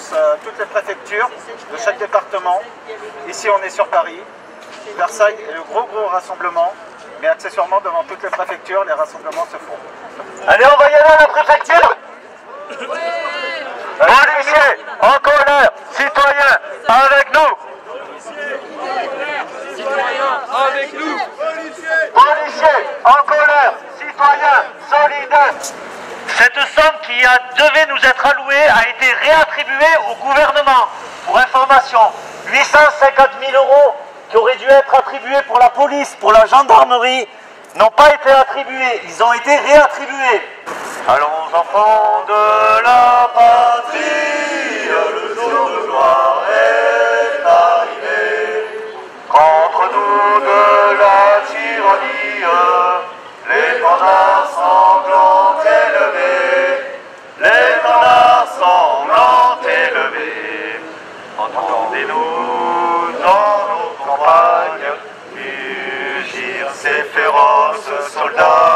tous, euh, toutes les préfectures de chaque département. Ici, on est sur Paris. Versailles est le gros gros rassemblement, mais accessoirement devant toutes les préfectures, les rassemblements se font. Allez, on va y aller à la préfecture Policiers, en colère, citoyens, avec nous Avec nous Policiers, en colère, citoyens, solidaires Cette somme qui devait nous être allouée a été réattribuée au gouvernement. Pour information, 850 000 euros qui auraient dû être attribués pour la police, pour la gendarmerie, n'ont pas été attribués, ils ont été réattribués. Allons enfants de la patrie, Entendez-nous dans nos campagnes, mugir ces féroces soldats.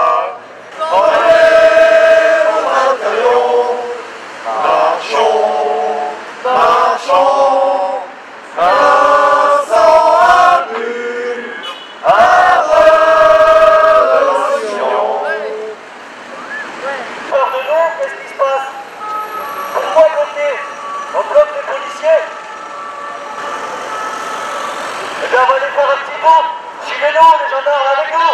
வரைக்கும்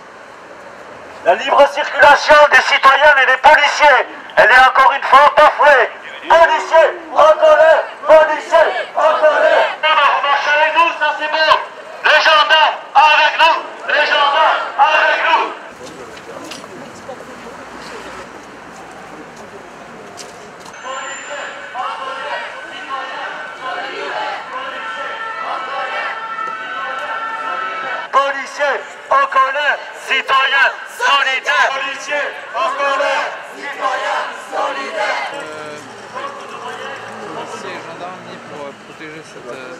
La libre circulation des citoyens et des policiers, elle est encore une fois bafouée. Policiers, en colère Policiers, en colère On marche avec nous, ça c'est bon. Les gendarmes, avec nous. Les gendarmes, avec nous. Policiers, en colère Citoyens, solidaires Policiers, en colère Citoyens, solidaires policiers et gendarmes mis pour euh, protéger cette, euh,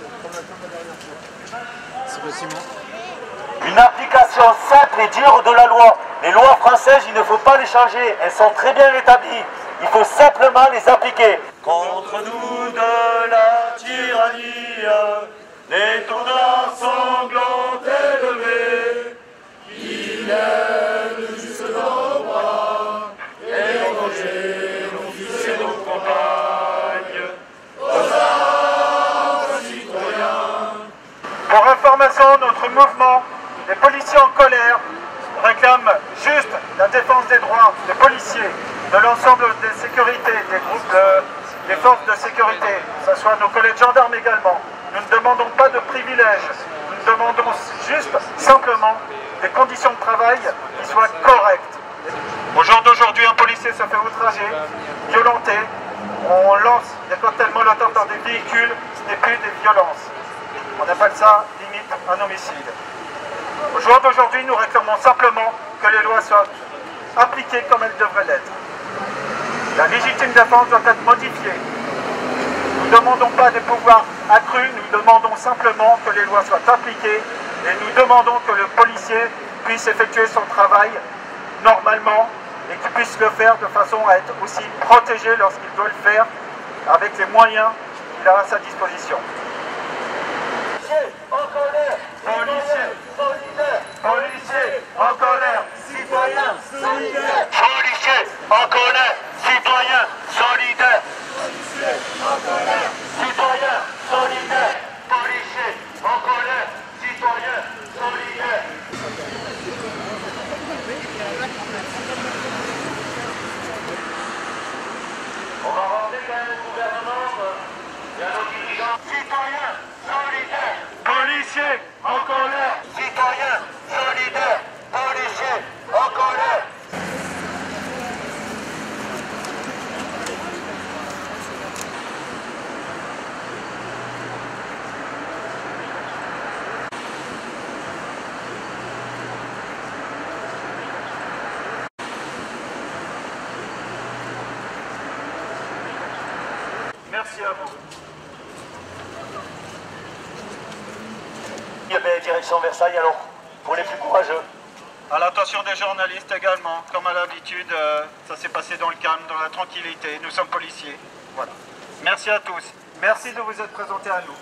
ce bâtiment. Une application simple et dure de la loi. Les lois françaises, il ne faut pas les changer. Elles sont très bien établies. Il faut simplement les appliquer. Contre nous de la tyrannie, l'étendard sanglant élevé, il aime Notre mouvement, les policiers en colère, réclame juste la défense des droits des policiers, de l'ensemble des sécurités, des groupes, de- des forces de sécurité, que ce soit nos collègues gendarmes également. Nous ne demandons pas de privilèges, nous demandons juste simplement des conditions de travail qui soient correctes. Au jour d'aujourd'hui, un policier se fait outrager, violenté, on lance des cocktails dans des véhicules, ce n'est plus des violences. On appelle ça limite un homicide. Au jour d'aujourd'hui, nous réclamons simplement que les lois soient appliquées comme elles devraient l'être. La légitime défense doit être modifiée. Nous ne demandons pas des pouvoirs accrus, nous demandons simplement que les lois soient appliquées et nous demandons que le policier puisse effectuer son travail normalement et qu'il puisse le faire de façon à être aussi protégé lorsqu'il doit le faire avec les moyens qu'il a à sa disposition. On va rendre quand même au gouvernement, il y a nos dirigeants policiers, en colère, citoyens, solidaires. Policiers en colère Merci à vous. Il y avait direction Versailles alors, pour les plus courageux. À l'attention des journalistes également, comme à l'habitude, euh, ça s'est passé dans le calme, dans la tranquillité. Nous sommes policiers. Voilà. Merci à tous. Merci de vous être présentés à nous.